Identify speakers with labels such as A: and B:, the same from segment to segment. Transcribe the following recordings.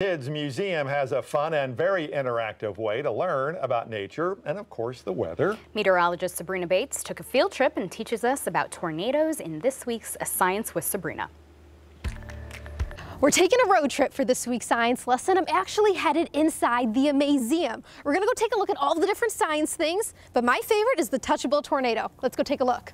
A: Kids Museum has a fun and very interactive way to learn about nature and, of course, the weather.
B: Meteorologist Sabrina Bates took a field trip and teaches us about tornadoes in this week's Science with Sabrina.
C: We're taking a road trip for this week's science lesson. I'm actually headed inside the museum. We're gonna go take a look at all the different science things, but my favorite is the touchable tornado. Let's go take a look.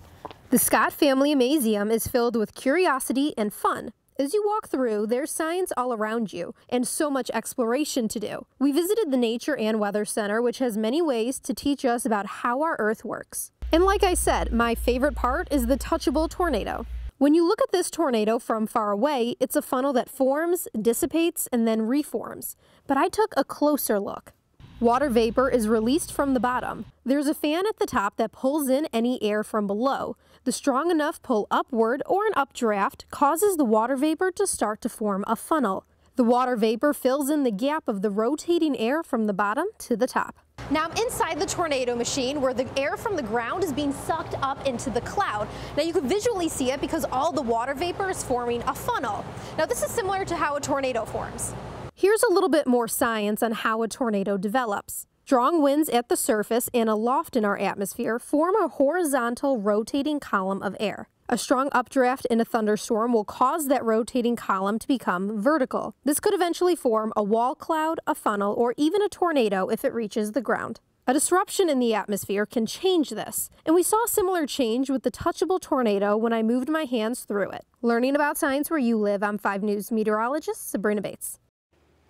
C: The Scott Family Amazeum is filled with curiosity and fun. As you walk through, there's science all around you and so much exploration to do. We visited the Nature and Weather Center, which has many ways to teach us about how our Earth works. And like I said, my favorite part is the touchable tornado. When you look at this tornado from far away, it's a funnel that forms, dissipates, and then reforms. But I took a closer look. Water vapor is released from the bottom. There's a fan at the top that pulls in any air from below. The strong enough pull upward or an updraft causes the water vapor to start to form a funnel. The water vapor fills in the gap of the rotating air from the bottom to the top. Now I'm inside the tornado machine where the air from the ground is being sucked up into the cloud. Now you can visually see it because all the water vapor is forming a funnel. Now this is similar to how a tornado forms. Here's a little bit more science on how a tornado develops. Strong winds at the surface and aloft in our atmosphere form a horizontal rotating column of air. A strong updraft in a thunderstorm will cause that rotating column to become vertical. This could eventually form a wall cloud, a funnel, or even a tornado if it reaches the ground. A disruption in the atmosphere can change this, and we saw a similar change with the touchable tornado when I moved my hands through it. Learning about science where you live, I'm 5 News meteorologist Sabrina Bates.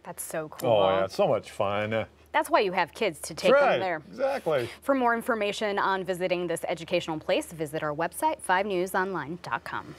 B: That's so oh, cool.
A: Oh, yeah, so much fun.
B: Uh, That's why you have kids to take
A: right,
B: them there.
A: Exactly.
B: For more information on visiting this educational place, visit our website, 5newsonline.com.